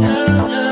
Yeah.